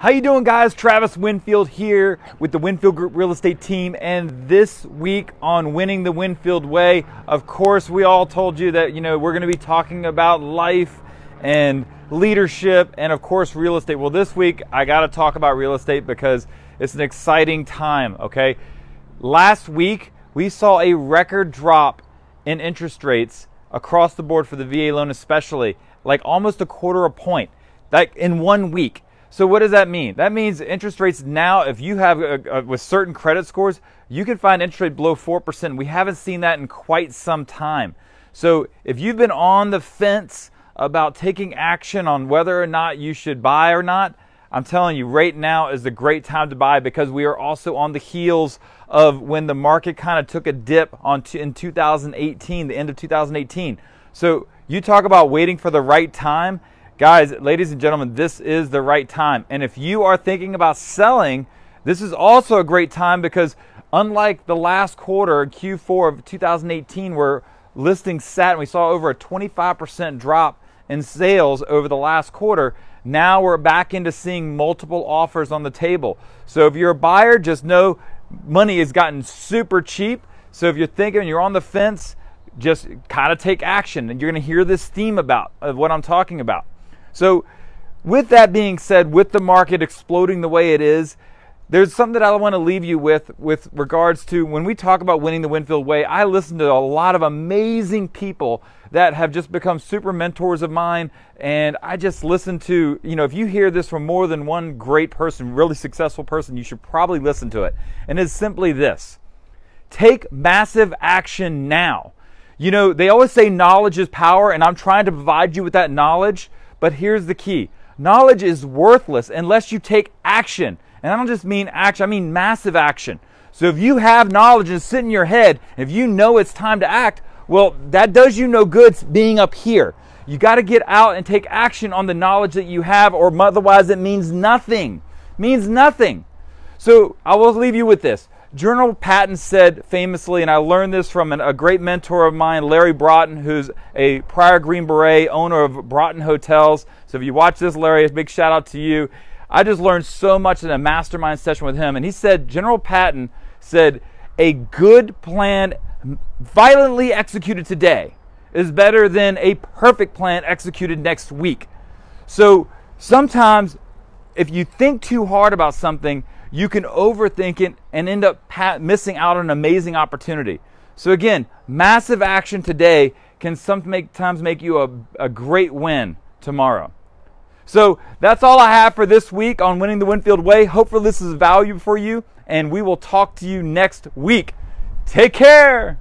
How you doing guys? Travis Winfield here with the Winfield Group Real Estate team and this week on Winning the Winfield Way, of course, we all told you that, you know, we're going to be talking about life and leadership and of course real estate. Well, this week I got to talk about real estate because it's an exciting time, okay? Last week we saw a record drop in interest rates across the board for the VA loan especially, like almost a quarter a point, like in one week. So what does that mean? That means interest rates now, if you have a, a, with certain credit scores, you can find interest rate below 4%. We haven't seen that in quite some time. So if you've been on the fence about taking action on whether or not you should buy or not, I'm telling you, right now is a great time to buy because we are also on the heels of when the market kind of took a dip on in 2018, the end of 2018. So you talk about waiting for the right time. Guys, ladies and gentlemen, this is the right time. And if you are thinking about selling, this is also a great time because unlike the last quarter, Q4 of 2018, where listings sat and we saw over a 25% drop in sales over the last quarter, now we're back into seeing multiple offers on the table. So if you're a buyer, just know money has gotten super cheap. So if you're thinking you're on the fence, just kind of take action and you're going to hear this theme about of what I'm talking about. So, with that being said, with the market exploding the way it is, there's something that I want to leave you with with regards to when we talk about winning the Winfield way. I listen to a lot of amazing people that have just become super mentors of mine and I just listen to, you know, if you hear this from more than one great person, really successful person, you should probably listen to it. And it's simply this. Take massive action now. You know, they always say knowledge is power and I'm trying to provide you with that knowledge but here's the key knowledge is worthless unless you take action. And I don't just mean action, I mean massive action. So if you have knowledge and sit in your head, if you know it's time to act, well, that does you no good being up here. You got to get out and take action on the knowledge that you have, or otherwise it means nothing. It means nothing. So I will leave you with this. General Patton said famously, and I learned this from an, a great mentor of mine, Larry Broughton, who's a prior Green Beret, owner of Broughton Hotels. So if you watch this, Larry, a big shout out to you. I just learned so much in a mastermind session with him. And he said, General Patton said, a good plan violently executed today is better than a perfect plan executed next week. So sometimes if you think too hard about something, you can overthink it and end up missing out on an amazing opportunity. So again, massive action today can sometimes make you a, a great win tomorrow. So that's all I have for this week on Winning the Winfield Way. Hopefully this is valuable for you, and we will talk to you next week. Take care.